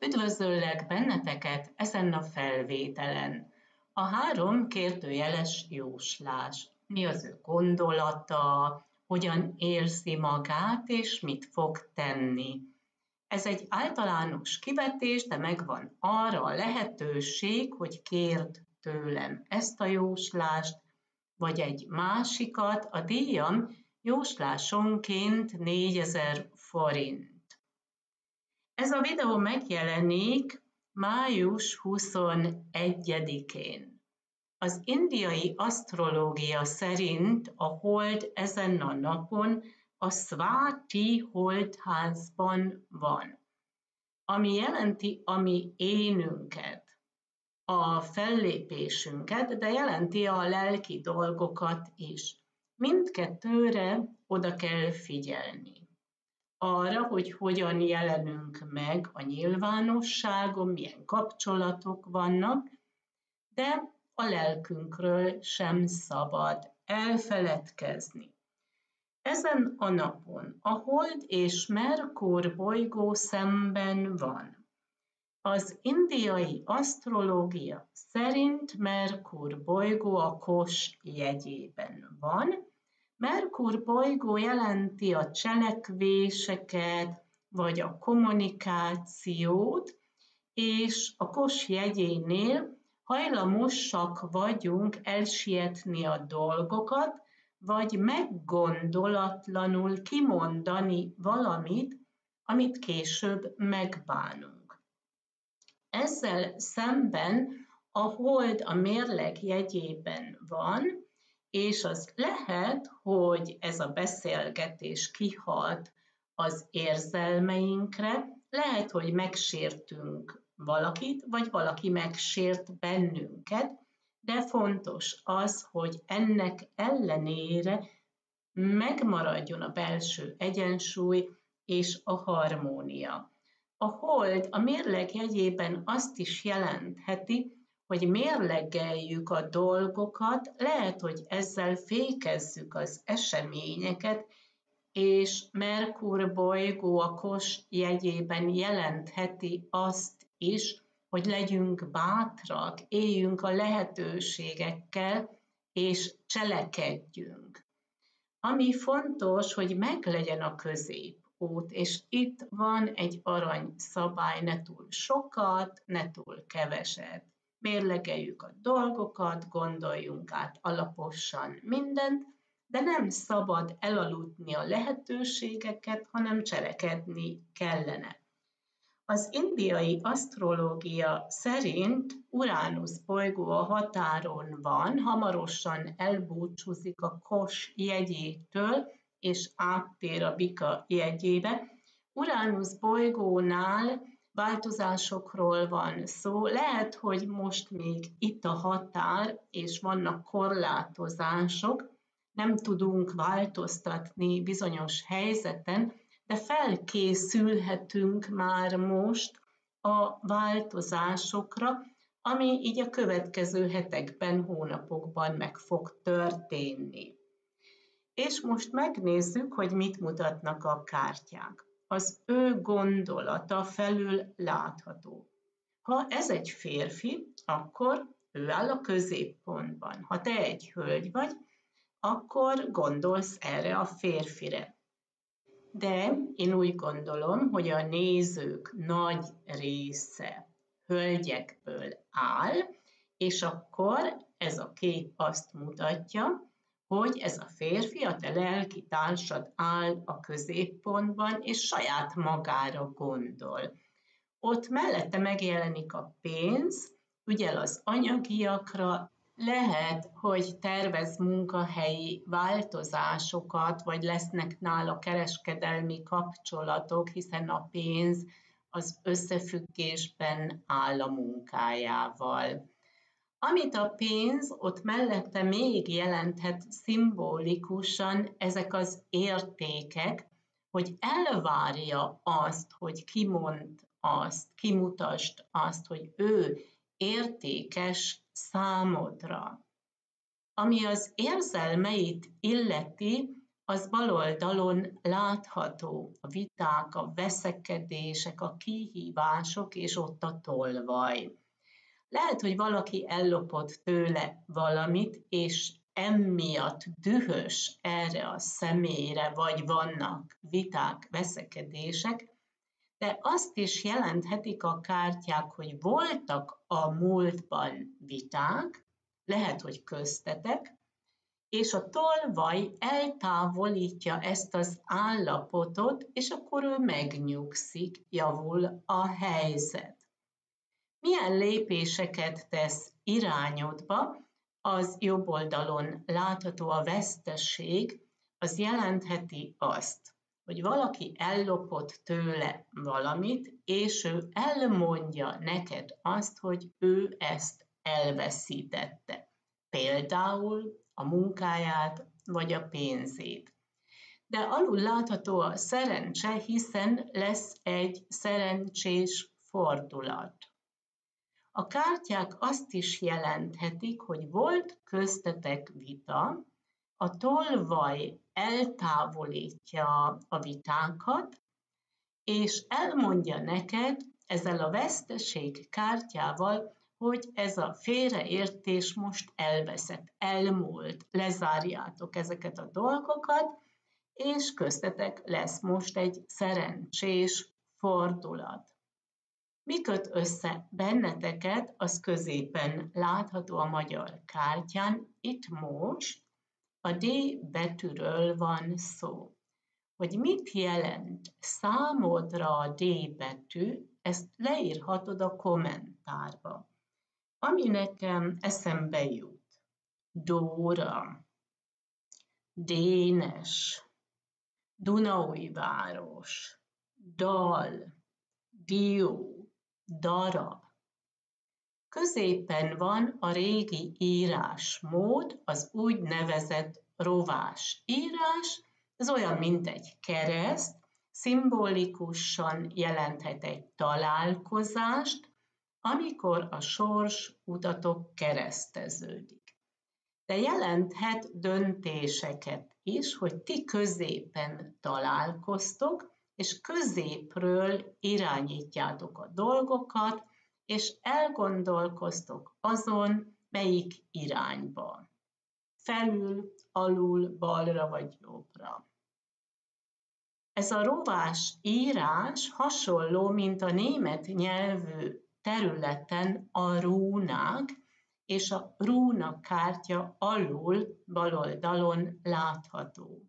Üdvözöllek benneteket ezen a felvételen. A három kérdőjeles jóslás. Mi az ő gondolata, hogyan érzi magát, és mit fog tenni. Ez egy általános kivetés, de megvan arra a lehetőség, hogy kérd tőlem ezt a jóslást, vagy egy másikat. A díjam jóslásonként 4000 forint. Ez a videó megjelenik május 21-én. Az indiai asztrológia szerint a hold ezen a napon a Svati holdházban van, ami jelenti a mi énünket, a fellépésünket, de jelenti a lelki dolgokat is. Mindkettőre oda kell figyelni arra, hogy hogyan jelenünk meg a nyilvánosságon, milyen kapcsolatok vannak, de a lelkünkről sem szabad elfeledkezni. Ezen a napon a Hold és Merkur bolygó szemben van. Az indiai asztrológia szerint Merkur bolygó a Kos jegyében van, Merkur bolygó jelenti a cselekvéseket, vagy a kommunikációt, és a kos jegyénél hajlamosak vagyunk elsietni a dolgokat, vagy meggondolatlanul kimondani valamit, amit később megbánunk. Ezzel szemben a hold a mérleg jegyében van, és az lehet, hogy ez a beszélgetés kihat az érzelmeinkre, lehet, hogy megsértünk valakit, vagy valaki megsért bennünket, de fontos az, hogy ennek ellenére megmaradjon a belső egyensúly és a harmónia. A hold a mérleg jegyében azt is jelentheti, hogy mérlegeljük a dolgokat, lehet, hogy ezzel fékezzük az eseményeket, és Merkur bolygó a kos jegyében jelentheti azt is, hogy legyünk bátrak, éljünk a lehetőségekkel, és cselekedjünk. Ami fontos, hogy meglegyen a középút, és itt van egy arany szabály, ne túl sokat, ne túl keveset mérlegeljük a dolgokat, gondoljunk át alaposan mindent, de nem szabad elaludni a lehetőségeket, hanem cselekedni kellene. Az indiai asztrológia szerint Uránusz bolygó a határon van, hamarosan elbúcsúzik a Kos jegyétől, és áttér a Bika jegyébe. Uránusz bolygónál változásokról van szó. Lehet, hogy most még itt a határ, és vannak korlátozások, nem tudunk változtatni bizonyos helyzeten, de felkészülhetünk már most a változásokra, ami így a következő hetekben, hónapokban meg fog történni. És most megnézzük, hogy mit mutatnak a kártyák az ő gondolata felül látható. Ha ez egy férfi, akkor ő áll a középpontban. Ha te egy hölgy vagy, akkor gondolsz erre a férfire. De én úgy gondolom, hogy a nézők nagy része hölgyekből áll, és akkor ez a kép azt mutatja, hogy ez a férfi, a te lelki társad áll a középpontban, és saját magára gondol. Ott mellette megjelenik a pénz, ügyel az anyagiakra, lehet, hogy tervez munkahelyi változásokat, vagy lesznek nála kereskedelmi kapcsolatok, hiszen a pénz az összefüggésben áll a munkájával. Amit a pénz ott mellette még jelenthet szimbolikusan, ezek az értékek, hogy elvárja azt, hogy kimond azt, kimutasd azt, hogy ő értékes számodra. Ami az érzelmeit illeti, az bal oldalon látható a viták, a veszekedések, a kihívások, és ott a tolvaj. Lehet, hogy valaki ellopott tőle valamit, és emiatt dühös erre a személyre, vagy vannak viták, veszekedések, de azt is jelenthetik a kártyák, hogy voltak a múltban viták, lehet, hogy köztetek, és a tolvaj eltávolítja ezt az állapotot, és akkor ő megnyugszik, javul a helyzet. Milyen lépéseket tesz irányodba, az jobb oldalon látható a vesztesség, az jelentheti azt, hogy valaki ellopott tőle valamit, és ő elmondja neked azt, hogy ő ezt elveszítette. Például a munkáját vagy a pénzét. De alul látható a szerencse, hiszen lesz egy szerencsés fordulat. A kártyák azt is jelenthetik, hogy volt köztetek vita, a tolvaj eltávolítja a vitákat, és elmondja neked ezzel a veszteség kártyával, hogy ez a félreértés most elveszett, elmúlt, lezárjátok ezeket a dolgokat, és köztetek lesz most egy szerencsés fordulat. Mi köt össze benneteket, az középen látható a magyar kártyán, itt most a D betűről van szó. Hogy mit jelent számodra a D betű, ezt leírhatod a kommentárba. Ami nekem eszembe jut. Dóra, Dénes, Dunaújváros, Dal, Dió, darab. Középen van a régi írásmód, az úgynevezett rovás írás, ez olyan, mint egy kereszt, szimbolikusan jelenthet egy találkozást, amikor a sors utatok kereszteződik. De jelenthet döntéseket is, hogy ti középen találkoztok, és középről irányítjátok a dolgokat, és elgondolkoztok azon, melyik irányba. Felül, alul, balra vagy jobbra. Ez a rovás írás hasonló, mint a német nyelvű területen a rúnák, és a rúna kártya alul baloldalon látható.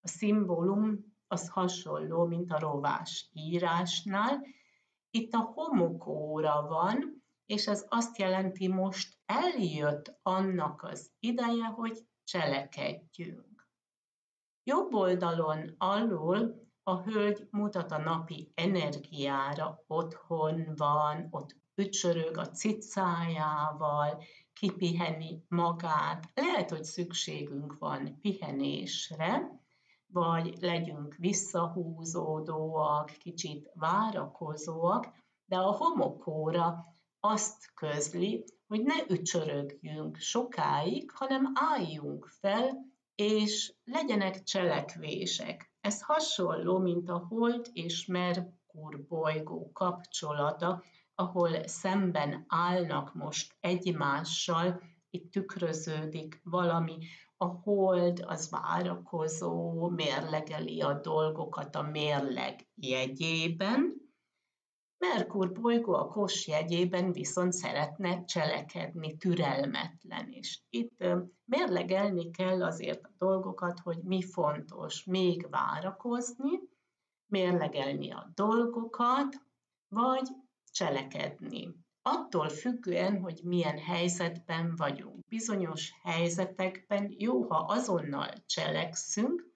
A szimbólum az hasonló, mint a rovás írásnál. Itt a homokóra van, és ez azt jelenti, most eljött annak az ideje, hogy cselekedjünk. Jobb oldalon alul a hölgy mutat a napi energiára, otthon van, ott ücsörög a cicájával, kipiheni magát. Lehet, hogy szükségünk van pihenésre, vagy legyünk visszahúzódóak, kicsit várakozóak, de a homokóra azt közli, hogy ne ücsörögjünk sokáig, hanem álljunk fel, és legyenek cselekvések. Ez hasonló, mint a Hold és Merkur bolygó kapcsolata, ahol szemben állnak most egymással, itt tükröződik valami, a hold az várakozó, mérlegeli a dolgokat a mérleg jegyében, Merkur bolygó a kos jegyében viszont szeretne cselekedni, türelmetlen is. Itt mérlegelni kell azért a dolgokat, hogy mi fontos, még várakozni, mérlegelni a dolgokat, vagy cselekedni attól függően, hogy milyen helyzetben vagyunk. Bizonyos helyzetekben jó, ha azonnal cselekszünk,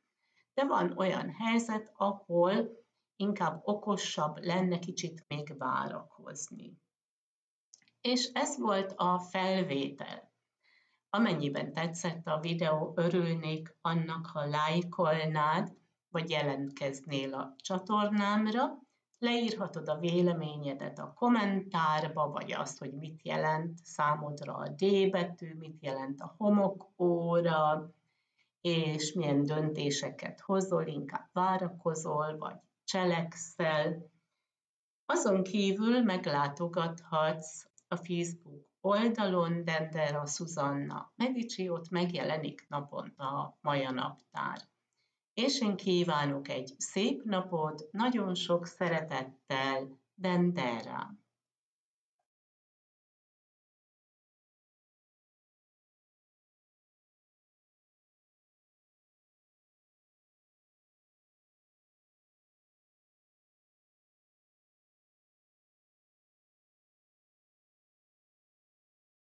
de van olyan helyzet, ahol inkább okosabb lenne kicsit még várakozni. És ez volt a felvétel. Amennyiben tetszett a videó, örülnék annak, ha lájkolnád, vagy jelentkeznél a csatornámra, leírhatod a véleményedet a kommentárba, vagy azt, hogy mit jelent számodra a D betű, mit jelent a homokóra, és milyen döntéseket hozol, inkább várakozol, vagy cselekszel. Azon kívül meglátogathatsz a Facebook oldalon Dendera Susanna Medici, ott megjelenik naponta a Maja Naptár. És én kívánok egy szép napot, nagyon sok szeretettel, Dendera!